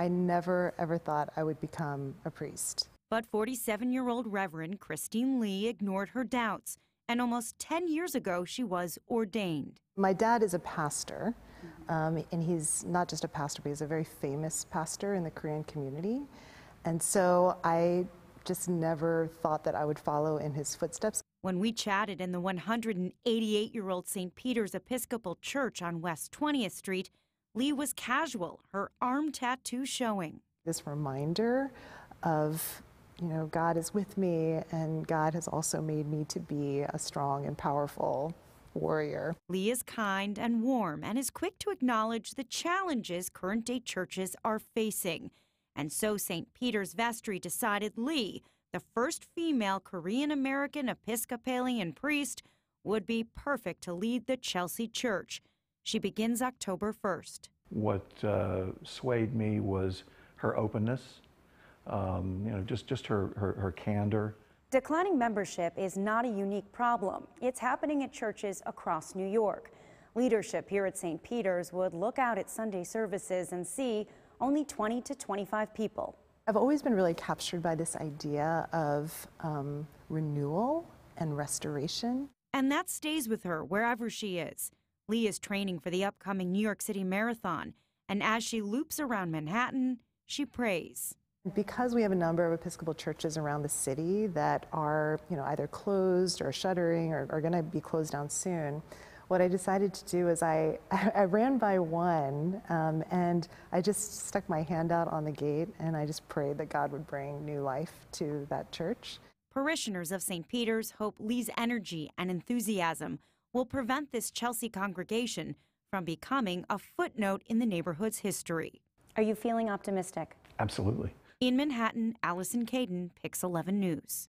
I never ever thought I would become a priest. But 47 year old Reverend Christine Lee ignored her doubts, and almost 10 years ago, she was ordained. My dad is a pastor, um, and he's not just a pastor, but he's a very famous pastor in the Korean community. And so I just never thought that I would follow in his footsteps. When we chatted in the 188 year old St. Peter's Episcopal Church on West 20th Street, Lee was casual, her arm tattoo showing. This reminder of, you know, God is with me, and God has also made me to be a strong and powerful warrior. Lee is kind and warm and is quick to acknowledge the challenges current day churches are facing. And so St. Peter's Vestry decided Lee, the first female Korean American Episcopalian priest, would be perfect to lead the Chelsea Church. She begins October 1st. What uh, swayed me was her openness, um, you know, just, just her, her, her candor. Declining membership is not a unique problem. It's happening at churches across New York. Leadership here at St. Peter's would look out at Sunday services and see only 20 to 25 people. I've always been really captured by this idea of um, renewal and restoration. And that stays with her wherever she is. Lee is training for the upcoming New York City Marathon, and as she loops around Manhattan, she prays. Because we have a number of Episcopal churches around the city that are, you know, either closed or shuttering or are going to be closed down soon, what I decided to do is I, I ran by one um, and I just stuck my hand out on the gate and I just prayed that God would bring new life to that church. Parishioners of St. Peter's hope Lee's energy and enthusiasm will prevent this Chelsea congregation from becoming a footnote in the neighborhood's history. Are you feeling optimistic? Absolutely. In Manhattan, Allison Caden, Pix 11 News.